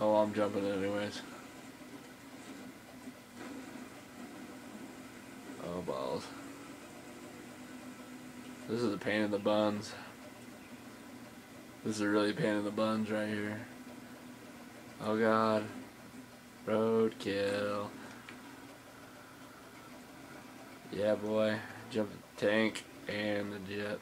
Oh, I'm jumping anyways. Oh, balls. This is a pain in the buns. This is a really pain in the buns right here. Oh god. Roadkill. Yeah, boy. Jump the tank and the jet.